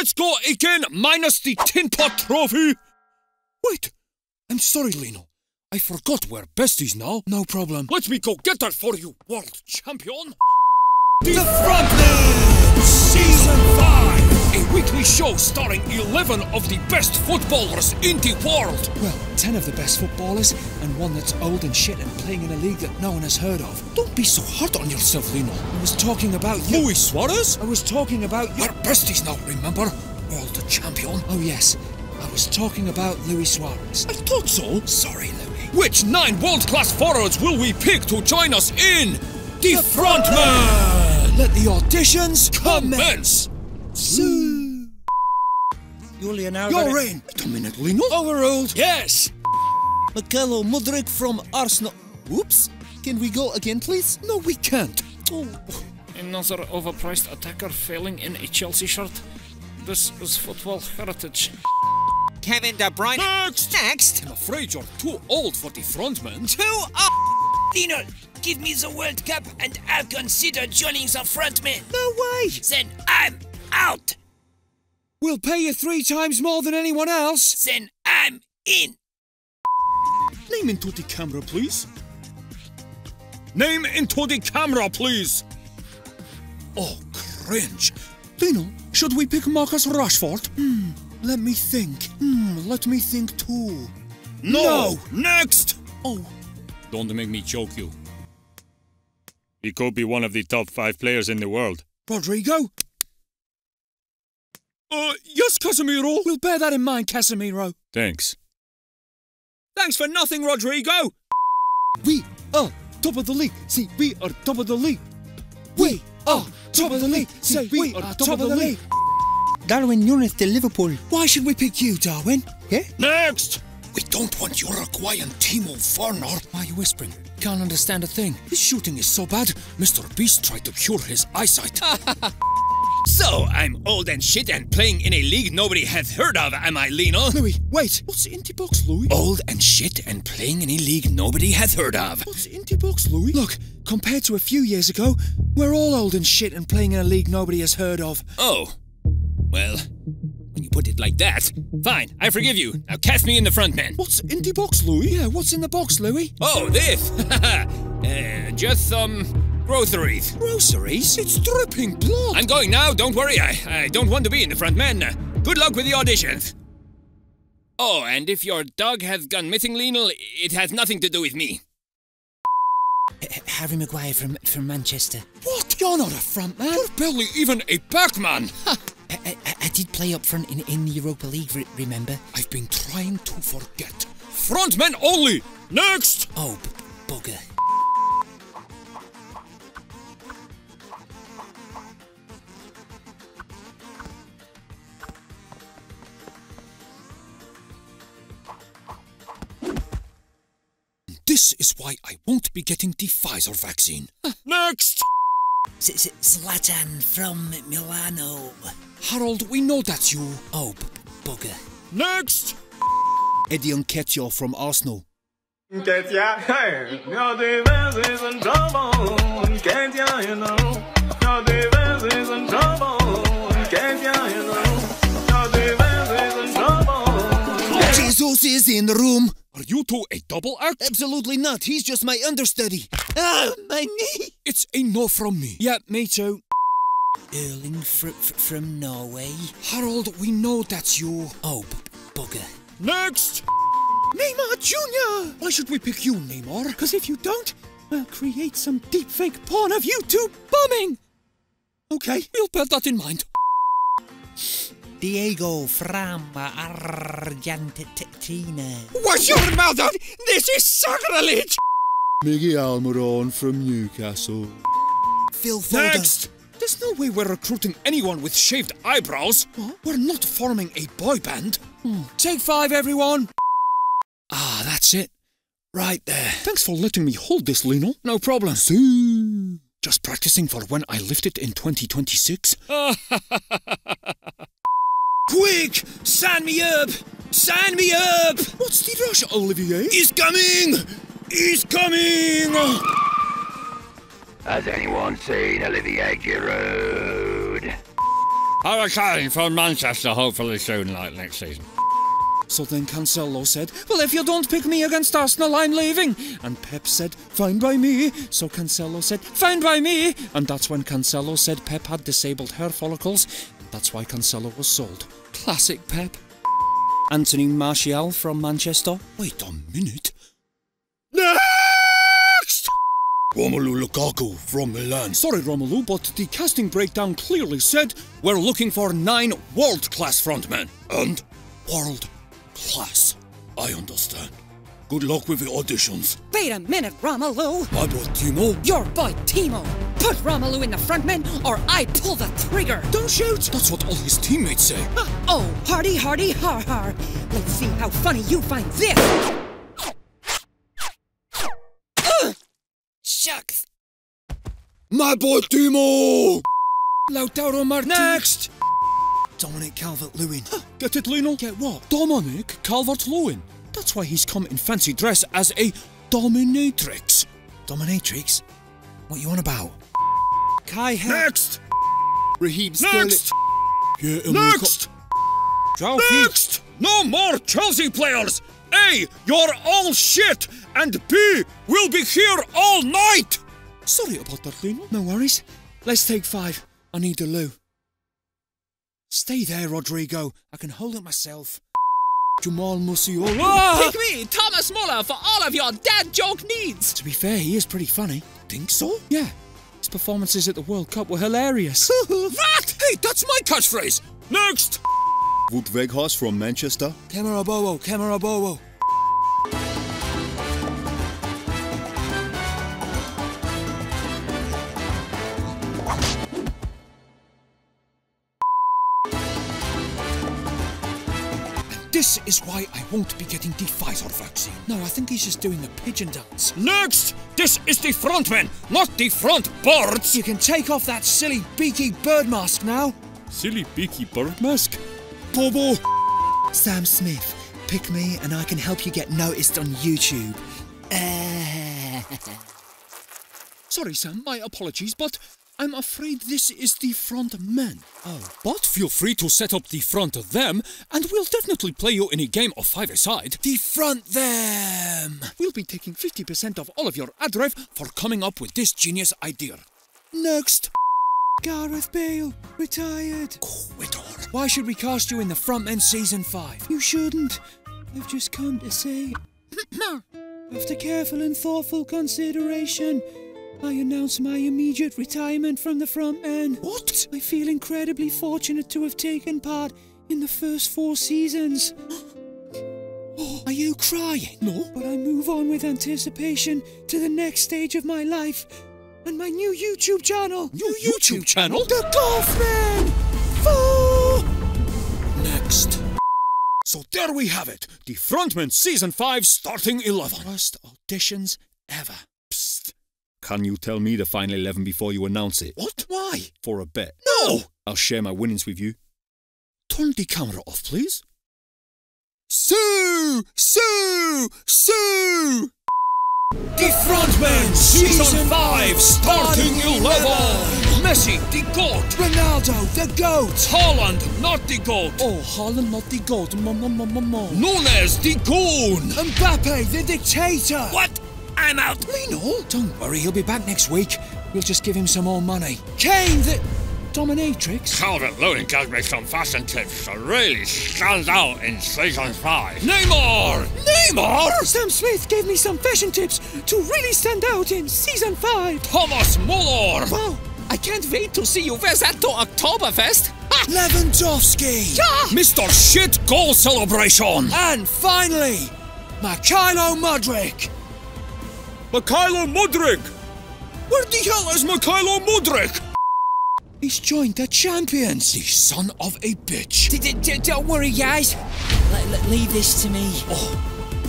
Let's go again, minus the tin pot trophy. Wait, I'm sorry, Lino. I forgot we're besties now. No problem. Let me go get that for you, world champion. The Frontman! Season 5! Show starring 11 of the best footballers in the world. Well, 10 of the best footballers, and one that's old and shit and playing in a league that no one has heard of. Don't be so hard on yourself, Lino. I was talking about you. Luis Suarez? I was talking about you. We're besties now, remember? World champion. Oh, yes. I was talking about Luis Suarez. I thought so. Sorry, Louis. Which nine world-class forwards will we pick to join us in The, Frontman? Let the auditions Commence! Sue. Julian You're Alvarez. in. Wait a minute, Lino. Overruled. Yes! Mykhailo Mudryk from Arsenal. Whoops. Can we go again, please? No, we can't. Oh. Another overpriced attacker failing in a Chelsea shirt. This is football heritage. Kevin De Bruyne. Next! Next. I'm afraid you're too old for the frontman. Two up. Lino, give me the World Cup and I'll consider joining the frontman. No way. Then I'm out. We'll pay you three times more than anyone else. Then I'm in. Name into the camera, please. Name into the camera, please. Oh, cringe. Lino, should we pick Marcus Rashford? Hmm, let me think. Hmm, let me think too. No! Next! Oh, Don't make me choke you. He could be one of the top five players in the world. Rodrigo? Uh, yes, Casemiro. We'll bear that in mind, Casemiro. Thanks. Thanks for nothing, Rodrigo. We are top of the league. See, we are top of the league. We are top of the league. Say, we are top of the league. Darwin Núñez to Liverpool. Why should we pick you, Darwin? Yeah? Next! We don't want Uruguayan Timo Werner. Why are you whispering? Can't understand a thing. His shooting is so bad. Mr. Beast tried to cure his eyesight. So I'm old and shit and playing in a league nobody has heard of, am I, Lino? Louis, wait. What's in the box, Louis? Old and shit and playing in a league nobody has heard of. What's in the box, Louis? Look, compared to a few years ago, we're all old and shit and playing in a league nobody has heard of. Oh. Well, when you put it like that, fine, I forgive you. Now cast me in the front, man. What's in the box, Louis? Yeah, what's in the box, Louis? Oh, this? uh, just some groceries. Groceries? It's dripping blood. I'm going now, don't worry. I, I don't want to be in the front, man. Good luck with the auditions. Oh, and if your dog has gone missing, Lionel, it has nothing to do with me. Harry Maguire from, from Manchester. What? You're not a front man. You're barely even a backman. I, I, I did play up front in, in the Europa League, re- remember? I've been trying to forget. Frontmen only. Next! Oh, b- bugger. This is why I won't be getting the Pfizer vaccine. Next! Z- Z- Zlatan from Milano. Harold, we know that's you. Oh, b- bugger. Next! Eddie Nketiah from Arsenal. Nketiah, hey, your defense is in trouble. Nketiah, you know, your defense is in trouble. Nketiah, you know, your defense is in trouble. Jesus is in the room. Are you two a double act? Absolutely not. He's just my understudy. Ah, my knee. It's a no from me. Yeah, me too. Erling fr- fr- from Norway. Harold, we know that's you. Oh, b- bugger. Next! Neymar Jr. Why should we pick you, Neymar? Because if you don't, I'll create some deep fake porn of you two bombing. Okay, we'll bear that in mind. Diego from Argentina. Wash your mouth out! This is sacrilege! Miggy Almiron from Newcastle. Phil Foden. Next! There's no way we're recruiting anyone with shaved eyebrows. We're not forming a boy band. Take five, everyone. Ah, that's it. Right there. Thanks for letting me hold this, Lino. No problem. See? Just practicing for when I lift it in 2026. Quick! Sign me up! Sign me up! What's the rush, Olivier? He's coming! He's coming! Has anyone seen Olivier Giroud? Hurricane from Manchester, hopefully soon, like next season. So then Cancelo said, Well, if you don't pick me against Arsenal, I'm leaving. And Pep said, Fine by me. So Cancelo said, Fine by me. And that's when Cancelo said Pep had disabled hair follicles. That's why Cancelo was sold. Classic Pep. Anthony Martial from Manchester. Wait a minute. Next! Romelu Lukaku from Milan. Sorry, Romelu, but the casting breakdown clearly said we're looking for nine world-class frontmen. And world class. I understand. Good luck with the auditions. Wait a minute, Romelu. My boy Timo. Your boy Timo. Put Romelu in the front men, or I pull the trigger. Don't shoot! That's what all his teammates say. Uh, oh, hardy, hardy, har har. Let's see how funny you find this. Ugh. Shucks. My boy Timo! Lautaro Martinez. Next! Dominic Calvert-Lewin. Get it, Lionel? Get what? Dominic Calvert-Lewin. That's why he's come in fancy dress as a dominatrix. Dominatrix? What you on about? Kai Her- Next! Raheem. Next! Yeah, Next! Next! No more Chelsea players! A, you're all shit! And B, we'll be here all night! Sorry about that, Lionel. No worries. Let's take five. I need the loo. Stay there, Rodrigo. I can hold it myself. Jamal Musiala. Pick me, Thomas Muller, for all of your dad joke needs. To be fair, he is pretty funny. Think so? Yeah. His performances at the World Cup were hilarious. What? Hey, that's my catchphrase! Next! Wout Weghorst from Manchester. Camera Bowo, Camera Bowo. This is why I won't be getting the Pfizer vaccine. No, I think he's just doing the pigeon dance. Next! This is the frontman, not the front birds! You can take off that silly beaky bird mask now. Silly beaky bird mask? Bobo! Sam Smith, pick me and I can help you get noticed on YouTube. Sorry, Sam, my apologies, but I'm afraid this is the front men. Oh. But feel free to set up the front of them, and we'll definitely play you in a game of five-a-side. front them! We'll be taking 50% of all of your ad rev for coming up with this genius idea. Next. Gareth Bale, retired. Quitter. Why should we cast you in the front men season 5? You shouldn't. I've just come to say. After careful and thoughtful consideration, I announce my immediate retirement from the front men. What? I feel incredibly fortunate to have taken part in the first four seasons. Oh, are you crying? No. But I move on with anticipation to the next stage of my life and my new YouTube channel. New YouTube channel? The Golfman! Four! Next. So there we have it. The Frontman Season 5 starting 11. Worst auditions ever. Psst. Can you tell me the final 11 before you announce it? What? Why? For a bet. No! I'll share my winnings with you. Turn the camera off, please. Sue! Sue! Sue! The Frontman Season 5 starting 11. Messi, the GOAT. Ronaldo, the GOAT! Haaland, not the GOAT. Oh, Haaland, not the GOAT. Mama, mama, mama. Núñez, the Goon. Mbappe, the dictator! What? I'm out. Lino? Don't worry, he'll be back next week. We'll just give him some more money. Kane, the dominatrix. Calvert Lewin gives me some fashion tips that really stands out in season 5. Neymar. Neymar. Sam Smith gave me some fashion tips to really stand out in season 5. Thomas Muller. Wow, I can't wait to see you wear that to Oktoberfest. Ha! Lewandowski. Mr. Shit Goal Celebration. And finally, Mykhailo Mudryk. Mykhailo Mudryk. Where the hell is Mykhailo Mudryk? He's joined the champions. The son of a bitch. D- d- don't worry, guys. Let, let- leave this to me. Oh,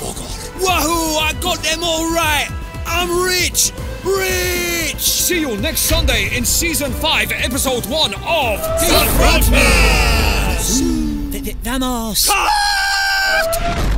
bugger. Wahoo! I got them all right. I'm rich. Rich. See you next Sunday in season 5, episode 1 of The Th- th- Vamos. Cut!